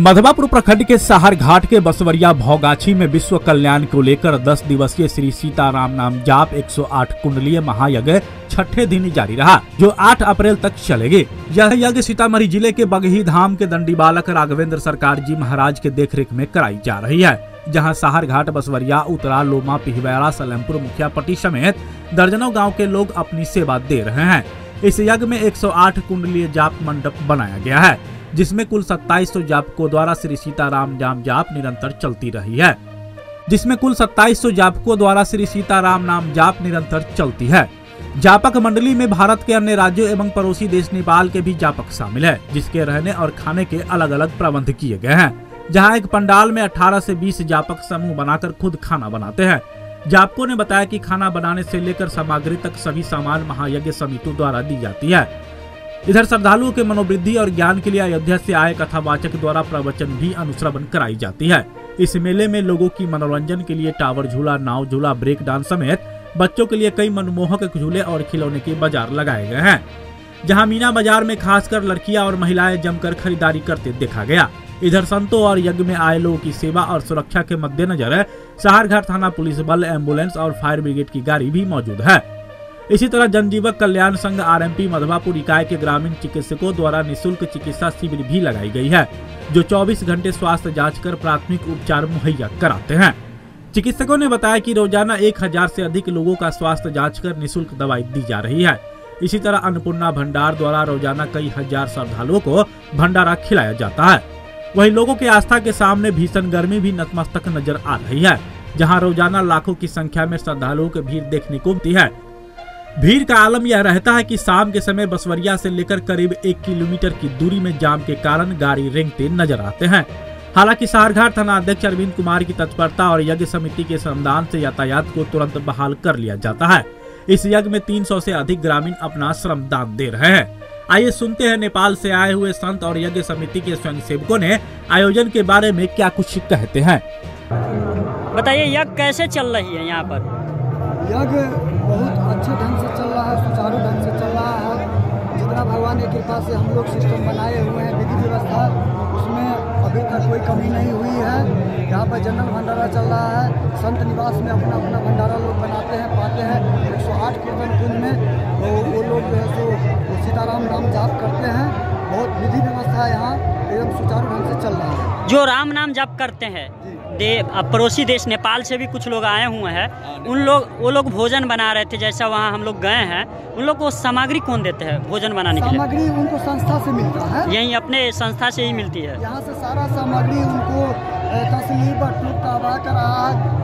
मधवापुर प्रखंड के सहार घाट के बसवरिया भौगाछी में विश्व कल्याण को लेकर 10 दिवसीय श्री सीताराम नाम जाप 108 कुंडलीय महायज्ञ छठे दिन जारी रहा, जो 8 अप्रैल तक चलेगी। यह यज्ञ सीतामढ़ी ज़िले के बगही धाम के दंडी बालक राघवेंद्र सरकार जी महाराज के देखरेख में कराई जा रही है, जहाँ सहार घाट, बसवरिया, उतरा, लोमा, पिहवैरा सलेमपुर मुखिया पट्टी समेत दर्जनों गाँव के लोग अपनी सेवा दे रहे हैं। इस यज्ञ में 108 कुंडलीय जाप मंडप बनाया गया है। जिसमें कुल 2700 जापकों द्वारा श्री सीताराम नाम जाप निरंतर चलती रही है। जिसमें कुल 2700 जापकों द्वारा श्री सीताराम नाम जाप निरंतर चलती है। जापक मंडली में भारत के अन्य राज्यों एवं पड़ोसी देश नेपाल के भी जापक शामिल है, जिसके रहने और खाने के अलग अलग प्रबंध किए गए हैं, जहाँ एक पंडाल में 18 से 20 जापक समूह बनाकर खुद खाना बनाते हैं। जापकों ने बताया कि खाना बनाने से लेकर सामग्री तक सभी सामान महायज्ञ समितियों द्वारा दी जाती है। इधर श्रद्धालुओं के मनोवृद्धि और ज्ञान के लिए अयोध्या से आए कथावाचक द्वारा प्रवचन भी अनुश्रवण कराई जाती है। इस मेले में लोगों की मनोरंजन के लिए टावर झूला, नाव झूला, ब्रेक डांस समेत बच्चों के लिए कई मनमोहक झूले और खिलौने के बाज़ार लगाए गए हैं। जहाँ मीना बाज़ार में खासकर लड़कियाँ और महिलाएँ जमकर खरीदारी करते देखा गया। इधर संतों और यज्ञ में आए लोगों की सेवा और सुरक्षा के मद्देनजर सहारघाट थाना पुलिस बल, एंबुलेंस और फायर ब्रिगेड की गाड़ी भी मौजूद है। इसी तरह जनजीवक कल्याण संघ आरएमपी मधवापुर इकाई के ग्रामीण चिकित्सकों द्वारा निशुल्क चिकित्सा शिविर भी लगाई गई है, जो 24 घंटे स्वास्थ्य जाँच कर प्राथमिक उपचार मुहैया कराते हैं। चिकित्सकों ने बताया कि रोज़ाना एक हज़ार से अधिक लोगों का स्वास्थ्य जाँच कर निशुल्क दवाई दी जा रही है। इसी तरह अन्नपूर्णा भंडार द्वारा रोज़ाना कई हज़ार श्रद्धालुओं को भंडारा खिलाया जाता है। वहीं लोगों की आस्था के सामने भीषण गर्मी भी नतमस्तक नज़र आ रही है, जहाँ रोज़ाना लाखों की संख्या में श्रद्धालुओं की भीड़ देखने को मिलती है। भीड़ का आलम यह रहता है कि शाम के समय बसवरिया से लेकर करीब एक किलोमीटर की दूरी में जाम के कारण गाड़ी रेंगते नज़र आते हैं। हालाँकि सारघाट थाना अध्यक्ष अरविंद कुमार की तत्परता और यज्ञ समिति के श्रमदान से यातायात को तुरंत बहाल कर लिया जाता है। इस यज्ञ में 300 से अधिक ग्रामीण अपना श्रमदान दे रहे हैं। आइए सुनते हैं नेपाल से आए हुए संत और यज्ञ समिति के स्वयंसेवकों ने आयोजन के बारे में क्या कुछ कहते हैं। बताइए यज्ञ कैसे चल रही है यहाँ पर? यज्ञ कृपा से हम लोग सिस्टम बनाए हुए हैं, विधि व्यवस्था, उसमें अभी तक कोई कमी नहीं हुई है। यहाँ पर जनरल भंडारा चल रहा है, संत निवास में अपना अपना भंडारा लोग बनाते हैं, पाते हैं। एक सौ आठ कीर्तन कुंज में, वो वो लोग जो है सो सीताराम राम जाप करते हैं। व्यवस्था यहाँ एकदम सुचारू ढंग से चल रहा है। जो राम नाम जप करते हैं दे पड़ोसी देश नेपाल से भी कुछ लोग आए हुए हैं। उन लोग वो लोग भोजन बना रहे थे जैसा वहाँ हम लोग गए हैं। उन लोग को सामग्री कौन देते हैं भोजन बनाने के लिए? सामग्री उनको संस्था से मिलता है। यही अपने संस्था से ही मिलती है। यहाँ से सारा सामग्री उनको तसली कराग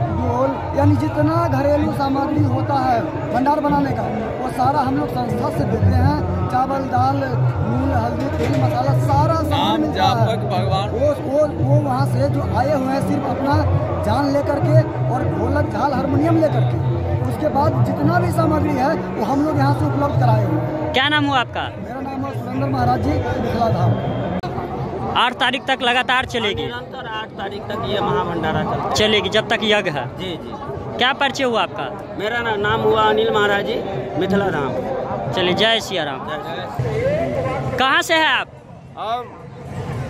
यानी जितना घरेलू सामग्री होता है भंडार बनाने का वो सारा हम लोग संस्था से देते हैं। चावल दाल नून हल्दी तेल मसाला सारा सामान मिलता है। भगवान। वो वो वो वहाँ से जो आए हुए हैं सिर्फ़ अपना जान लेकर के और ढोलक झाल हारमोनियम लेकर के। उसके बाद जितना भी सामग्री है वो हम लोग यहाँ से उपलब्ध कराए हुए हैं। क्या नाम हुआ आपका? मेरा नाम है सुरेंद्र महाराज जी मिथिला धाम। आठ तारीख तक लगातार चलेगी? निरंतर आठ तारीख तक ये महाभंडारा चलता चलेगी जब तक यज्ञ है है। जी जी। क्या परिचय हुआ आपका? मेरा ना, नाम हुआ अनिल महाराज जी मिथिला धाम। चलिए जय सिया राम कहाँ से है आप? हम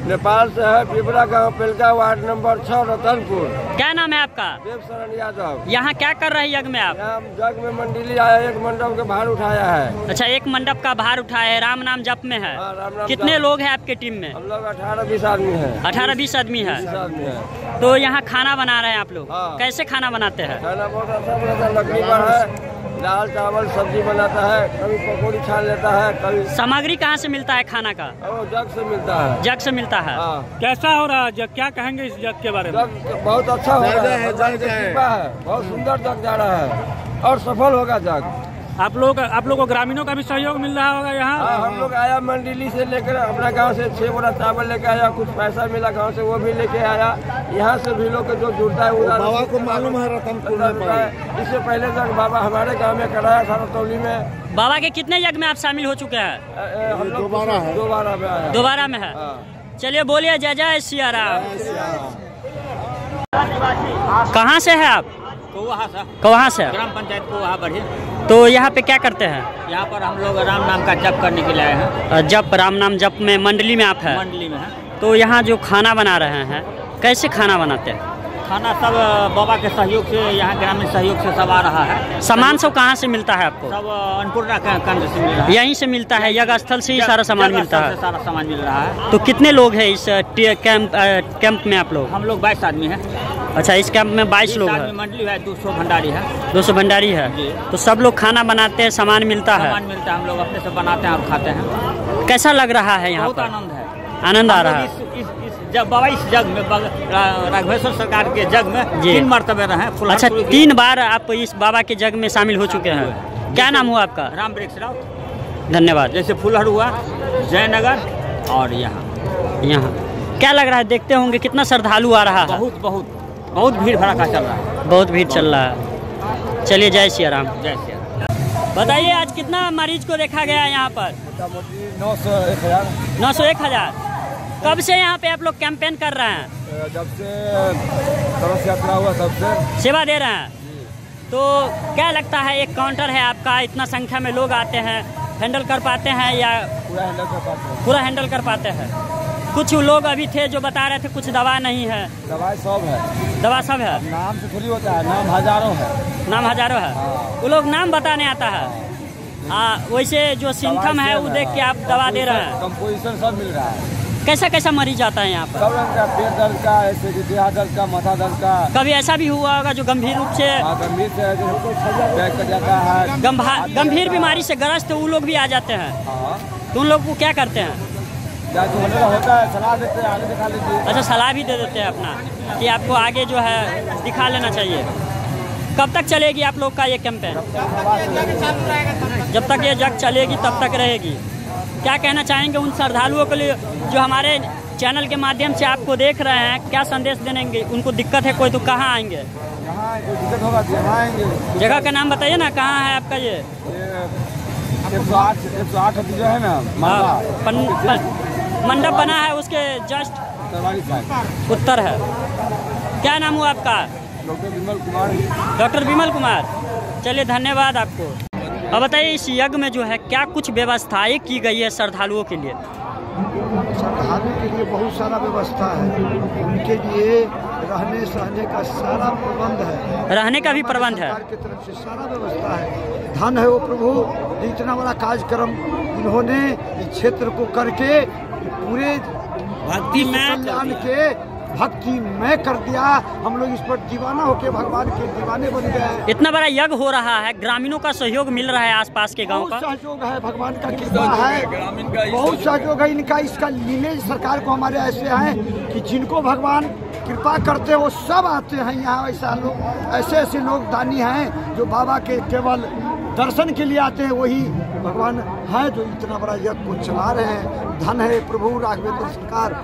नेपाल से है पिपरा गाँव पेलका वार्ड नंबर छह रतनपुर। क्या नाम है आपका? देव शरण यादव। यहाँ क्या कर रहे हैं यज्ञ में आप? हम जग में मंडली आया एक मंडप का भार उठाया है। अच्छा एक मंडप का भार उठाए है राम नाम जप में है। हाँ, राम नाम कितने जप। लोग हैं आपके टीम में? हम लोग अठारह बीस आदमी है। अठारह बीस आदमी है। बीस आदमी है। तो यहाँ खाना बना रहे हैं आप लोग? हाँ। कैसे खाना बनाते हैं? खाना बहुत अच्छा लकड़ी पर है। दाल चावल सब्ज़ी बनाता है कभी पकौड़ी छान लेता है कभी सामग्री कहाँ से मिलता है खाना का? ओ, जग से मिलता है। जग से मिलता है। आ, कैसा हो रहा है जग? क्या कहेंगे इस जग के बारे में? जग बहुत अच्छा हो रहा है। है। बहुत सुंदर जग जा रहा है। और सफल होगा जग। आप लोग आप लोग को ग्रामीणों का भी सहयोग मिल रहा होगा यहाँ? हाँ हम लोग आया मंडली से लेकर अपना गाँव से छह बोरा चावल लेके आया कुछ पैसा मिला गाँव से वो भी लेके आया। यहाँ से भी लोग जो जुड़ता है उधर बाबा को मालूम है रतनपुर में इससे पहले तक बाबा हमारे गाँव में कराया था रतौली में। बाबा के कितने यज्ञ में आप शामिल हो चुके हैं? हम लोग दोबारा है। दोबारा में आया दोबारा में है। हाँ। चलिए बोलिए जय जय सिया राम कहाँ से है आप? कौहा सा? कहाँ से? ग्राम पंचायत को वहाँ बढ़े तो यहाँ पे क्या करते हैं? यहाँ पर हम लोग राम नाम का जप करने के लिए आए हैं। जप राम नाम जप में मंडली में आप है? मंडली में है। तो यहाँ जो खाना बना रहे हैं कैसे खाना बनाते हैं? खाना सब बाबा के सहयोग से यहाँ ग्रामीण सहयोग से सब आ रहा है। सामान सब कहाँ से मिलता है आपको? सब अन्नपूर्णा के केंद्र से मिल रहा है। यहीं से मिलता है यज्ञ स्थल से ही सारा सामान मिलता है? सारा सामान मिल रहा है। तो कितने लोग हैं इस कैंप कैंप में आप लोग? हम लोग बाईस आदमी हैं। अच्छा इस कैंप में बाईस लोग हैं। मंडली है दो सौ भंडारी है। दो सौ भंडारी है। तो सब लोग खाना बनाते हैं सामान मिलता है? सामान मिलता है हम लोग अपने से बनाते हैं और खाते हैं। कैसा लग रहा है यहाँ पर? आनंद है। आनंद आ रहा है? जब बाबा इस जग में राघवेश्वर सरकार के जग में तीन मरतबे रहे अच्छा तीन बार आप इस बाबा के जग में शामिल हो चुके हैं। क्या नाम हुआ आपका? राम वृक्ष राव। धन्यवाद। जैसे फुलहर हुआ जयनगर और यहाँ। यहाँ। क्या लग रहा है? देखते होंगे कितना श्रद्धालु आ रहा है। बहुत बहुत। बहुत भीड़ भड़का चल रहा है। बहुत भीड़ चल रहा है। चलिए जय सिया राम। जय श्री राम। बताइए आज कितना मरीज़ को देखा गया है यहाँ पर? नौ सौ एक हज़ार। नौ सौ एक हज़ार। कब से यहाँ पे आप लोग कैंपेन कर रहे हैं? जब से कलश यात्रा हुआ तब से। सेवा दे रहे हैं? तो क्या लगता है एक काउंटर है आपका? इतना संख्या में लोग आते हैं हैंडल कर पाते हैं या पूरा हैंडल कर पाते हैं। पूरा हैंडल कर पाते हैं? कुछ लोग अभी थे जो बता रहे थे कुछ दवा नहीं है। दवाई सब है। दवा सब है? नाम से थोड़ी होता है नाम हज़ारों है। नाम हज़ारों है? वो लोग नाम बताने आता है। हाँ वैसे जो सिम्टम है वो देख के आप दवा दे रहे हैं। कंपोजिशन सब मिल रहा है। कैसा कैसा मरीज़ आता है यहाँ पर? सब रंग का पेट दर्द का ऐसे कि देहा दर्द का माथा दर्द का। कभी ऐसा भी हुआ होगा जो गंभीर रूप से हाँ, गंभीर से कर जाता है। गंभीर बीमारी से ग्रस्त वो लोग भी आ जाते हैं। हाँ। तो उन लोग को क्या करते हैं? होता है सलाह देते हैं आगे दिखा लीजिए अच्छा सलाह भी दे देते हैं अपना कि आपको आगे जो है दिखा लेना चाहिए। कब तक चलेगी आप लोग का ये कैंपेन जब तक ये जग चलेगी तब तक रहेगी। क्या कहना चाहेंगे उन श्रद्धालुओं के लिए जो हमारे चैनल के माध्यम से आपको देख रहे हैं? क्या संदेश देंगे? उनको दिक्कत है कोई तो कहाँ आएँगे? दिक्कत होगा तो यहाँ आएँगे। जगह का नाम बताइए ना कहाँ है आपका ये? एक सौ आठ एक सौ आठ है ना मंडप बना है उसके जस्ट उत्तर है। क्या नाम हुआ आपका? डॉक्टर विमल कुमार। डॉक्टर विमल कुमार चलिए धन्यवाद आपको। अब बताइए इस यज्ञ में जो है क्या कुछ व्यवस्थाएँ की गई है श्रद्धालुओं के लिए? श्रद्धालु के लिए बहुत सारा व्यवस्था है। उनके लिए रहने सहने का सारा प्रबंध है। रहने का भी प्रबंध है। सरकार की तरफ़ से सारा व्यवस्था है। धन है वो प्रभु जितना इतना बड़ा कार्यक्रम। इन्होंने इस क्षेत्र को करके पूरे भक्ति में कल्याण के भक्ति मैं कर दिया हम लोग इस पर दीवाना होके भगवान के दीवाने बन गए। इतना बड़ा यज्ञ हो रहा है ग्रामीणों का सहयोग मिल रहा है आसपास के गाँव का? सहयोग है भगवान का कृपा है। बहुत सहयोग है इनका इसका लीले सरकार को हमारे ऐसे हैं कि जिनको भगवान कृपा करते हैं वो सब आते हैं यहाँ। ऐसा लोग ऐसे ऐसे लोग दानी हैं जो बाबा के केवल दर्शन के लिए आते हैं वही भगवान है जो इतना बड़ा यज्ञ को चला रहे हैं। धन है प्रभु राघवेंद्र सरकार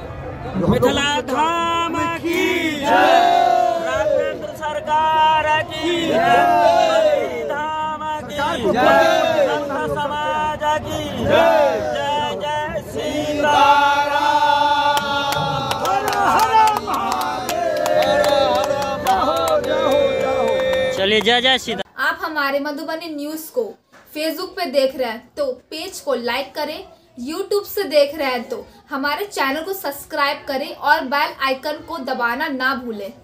लोग- धाम की राघवेंद्र सरकार की जय। धाम की जय। संत समाज की जय। जय। जय श्री चलिए जय जय सीता आप हमारे मधुबनी न्यूज़ को फेसबुक पे देख रहे हैं तो पेज को लाइक करें यूट्यूब से देख रहे हैं तो हमारे चैनल को सब्सक्राइब करें और बेल आइकन को दबाना ना भूलें।